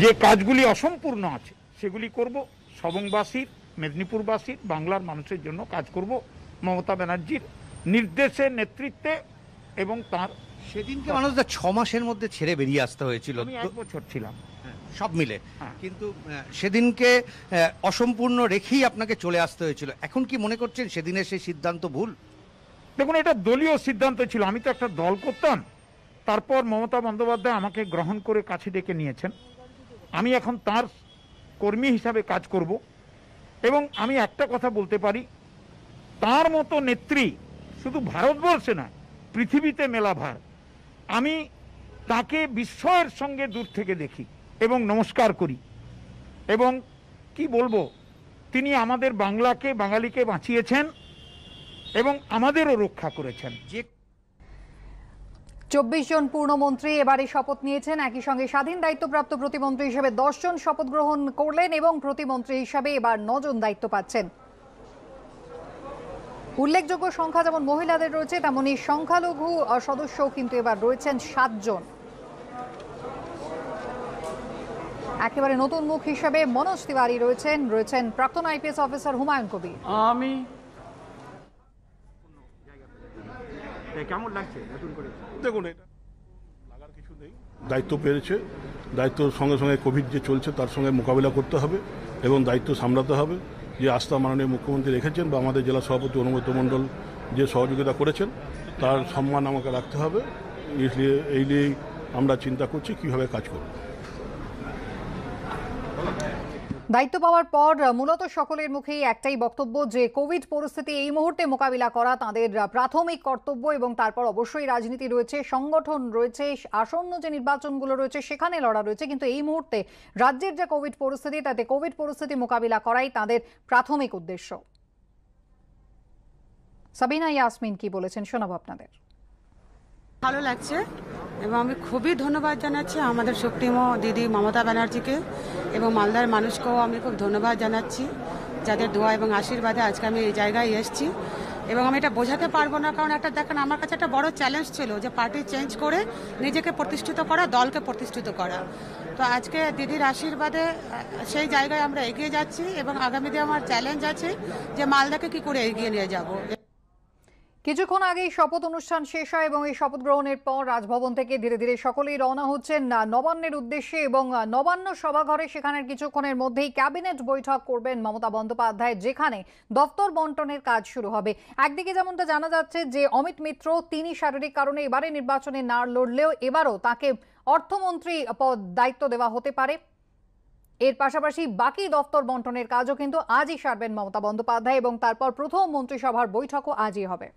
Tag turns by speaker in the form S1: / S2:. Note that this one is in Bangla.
S1: যে কাজগুলি অসম্পূর্ণ আছে সেগুলি করব। সবংবাসীর মেদিনীপুরবাসীর বাংলার মানুষের জন্য কাজ করব। মমতা ব্যানার্জির নির্দেশে নেতৃত্বে এবং তার
S2: সেদিনকে মানুষদের ছ মাসের মধ্যে ছেড়ে বেরিয়ে আসতে হয়েছিল।
S1: এক বছর ছিলাম।
S2: সব মিলে।
S1: হ্যাঁ।
S2: কিন্তু সেদিনকে অসম্পূর্ণ রেখেই আপনাকে চলে আসতে হয়েছিল। এখন কি মনে করছেন সেদিনের সেই সিদ্ধান্ত ভুল?
S1: দেখুন এটা দলীয় সিদ্ধান্ত ছিল। আমি তো একটা দল করতাম। তারপর মমতা বন্দ্যোপাধ্যায় আমাকে গ্রহণ করে কাছে ডেকে নিয়েছেন। আমি এখন তার কর্মী হিসাবে কাজ করব এবং আমি একটা কথা বলতে পারি, তার মতো নেত্রী শুধু ভারতবর্ষে নয়, পৃথিবীতে মেলাভার। আমি তাকে বিস্ময়ের সঙ্গে দূর থেকে দেখি এবং নমস্কার করি এবং কি বলব, তিনি আমাদের বাংলাকে, বাঙালিকে বাঁচিয়েছেন এবং আমাদেরও রক্ষা করেছেন।
S2: যে
S3: চব্বিশ জন পূর্ণমন্ত্রী এবারে শপথ নিয়েছেন। একই সঙ্গে স্বাধীন দায়িত্বপ্রাপ্ত প্রতিমন্ত্রী হিসেবে জন শপথ গ্রহণ করলেন এবং প্রতিমন্ত্রী হিসাবে এবার নজন দায়িত্ব পাচ্ছেন। উল্লেখযোগ্য সংখ্যা যেমন মহিলাদের রয়েছে তেমনই সংখ্যালঘু সদস্যও কিন্তু এবার রয়েছেন সাতজন একেবারে নতুন মুখ হিসেবে মনোজ তিওয়ারি রয়েছেন রয়েছেন প্রাক্তন আইপিএস অফিসার হুমায়ুন কবির।
S4: আমি
S1: কেমন লাগছে নতুন করে?
S5: দেখুন, এটা কিছু নেই। দায়িত্ব পেরেছে দায়িত্ব সঙ্গে সঙ্গে কোভিড যে চলছে, তার সঙ্গে মোকাবিলা করতে হবে এবং দায়িত্ব সামলাতে হবে। যে আস্থা মাননীয় মুখ্যমন্ত্রী রেখেছেন বা আমাদের জেলা সভাপতি অনুমত মণ্ডল যে সহযোগিতা করেছেন, তার সম্মান আমাকে রাখতে হবে। এই নিয়েই আমরা চিন্তা করছি, কীভাবে কাজ করব।
S3: দায়িত্ব পাওয়ার পর, মূলত সকলের মুখেই একটাই বক্তব্য যে, কোভিড পরিস্থিতি এই মুহূর্তে মোকাবিলা করা তাদের প্রাথমিক কর্তব্য এবং তারপর অবশ্যই রাজনীতি রয়েছে, সংগঠন রয়েছে, আসন্ন যে নির্বাচনগুলো রয়েছে, সেখানে লড়া রয়েছে। কিন্তু এই মুহূর্তে রাজ্যের যে কোভিড পরিস্থিতি, তাতে কোভিড পরিস্থিতি মোকাবিলা করাই তাদের প্রাথমিক উদ্দেশ্য। সাবিনা ইয়াসমিন কি বলেছেন, শোনাবো আপনাদের।
S6: ভালো লাগছে। এবং আমি খুবই ধন্যবাদ জানাচ্ছি আমাদের সুপ্রিমো দিদি মমতা ব্যানার্জিকে এবং মালদার মানুষকেও আমি খুব ধন্যবাদ জানাচ্ছি, যাদের দোয়া এবং আশীর্বাদে আজকে আমি এই জায়গায় এসেছি। এবং আমি এটা বোঝাতে পারব না, কারণ একটা দেখেন, আমার কাছে একটা বড় চ্যালেঞ্জ ছিল যে পার্টি চেঞ্জ করে নিজেকে প্রতিষ্ঠিত করা, দলকে প্রতিষ্ঠিত করা। তো আজকে দিদির আশীর্বাদে সেই জায়গায় আমরা এগিয়ে যাচ্ছি এবং আগামী দিনে আমার চ্যালেঞ্জ আছে যে মালদাকে কি করে এগিয়ে নিয়ে যাব।
S3: কিছুক্ষণ আগেই শপথ অনুষ্ঠান শেষ হয় এবং এই শপথ গ্রহণের পর রাজভবন থেকে ধীরে ধীরে সকলেই রওনা হচ্ছেন নবান্নের উদ্দেশ্যে এবং নবান্ন সভাঘরে সেখানের কিছুক্ষণের মধ্যেই ক্যাবিনেট বৈঠক করবেন মমতা বন্দ্যোপাধ্যায়, যেখানে দপ্তর বন্টনের কাজ শুরু হবে। একদিকে যেমনটা জানা যাচ্ছে যে, অমিত মিত্র তিনি শারীরিক কারণে এবারে নির্বাচনে না লড়লেও এবারও তাকে অর্থমন্ত্রী পদ দায়িত্ব দেওয়া হতে পারে। এর পাশাপাশি বাকি দপ্তর বন্টনের কাজও কিন্তু আজই সারবেন মমতা বন্দ্যোপাধ্যায় এবং তারপর প্রথম মন্ত্রিসভার বৈঠকও আজই হবে।